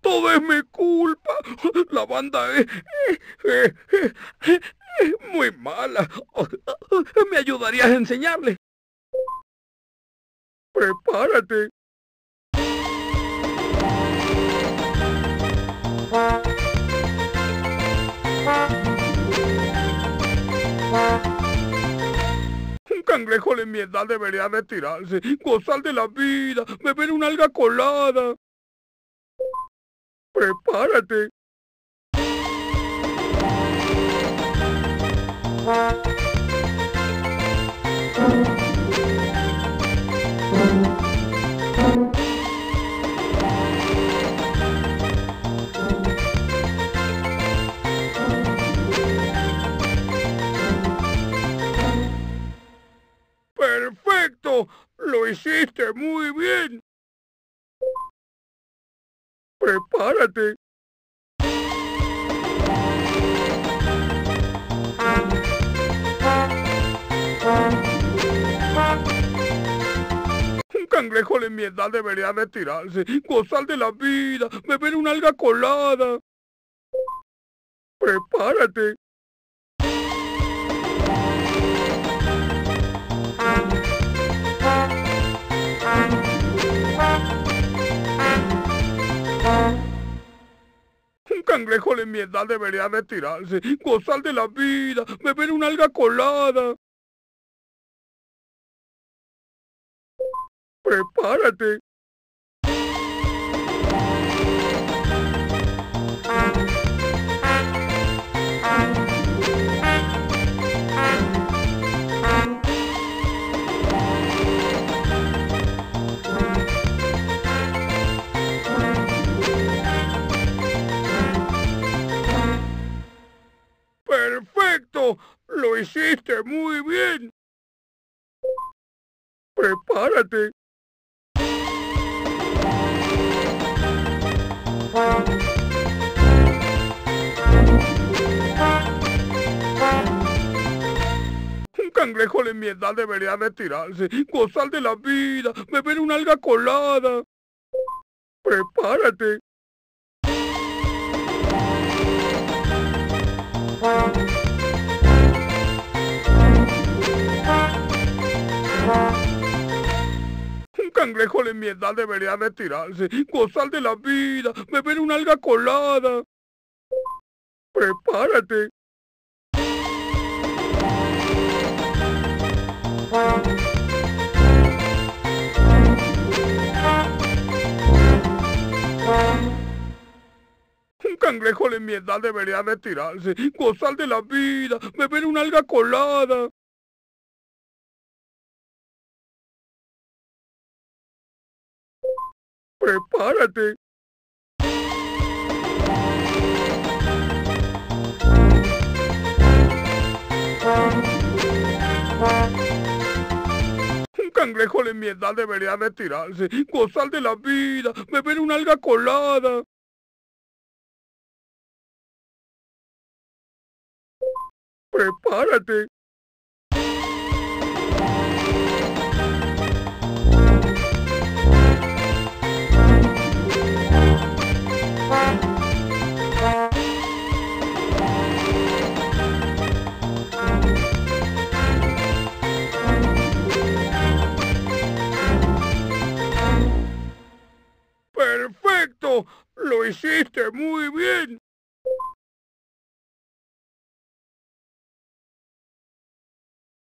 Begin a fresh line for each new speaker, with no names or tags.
Todo es mi culpa. La banda es, muy mala. ¿Me ayudarías a enseñarle? Prepárate. Cangrejo de mi edad debería retirarse, gozar de la vida, beber una alga colada. Prepárate. ¡Lo hiciste muy bien! Prepárate. Un cangrejo de mi edad debería retirarse, gozar de la vida, beber una alga colada. Prepárate. Cangrejo de mi edad debería retirarse, gozar de la vida, beber una alga colada. Prepárate. ¡Perfecto! ¡Lo hiciste muy bien! Prepárate. Un cangrejo de mi edad debería retirarse, gozar de la vida, beber una alga colada. Prepárate. Cangrejo de mi edad debería retirarse, gozar de la vida, beber una alga colada. Prepárate. Un cangrejo de mi edad debería retirarse, gozar de la vida, beber una alga colada. Prepárate. Un cangrejo de mi edad debería retirarse, gozar de la vida, beber una alga colada. Prepárate. ¡Perfecto! ¡Lo hiciste muy bien!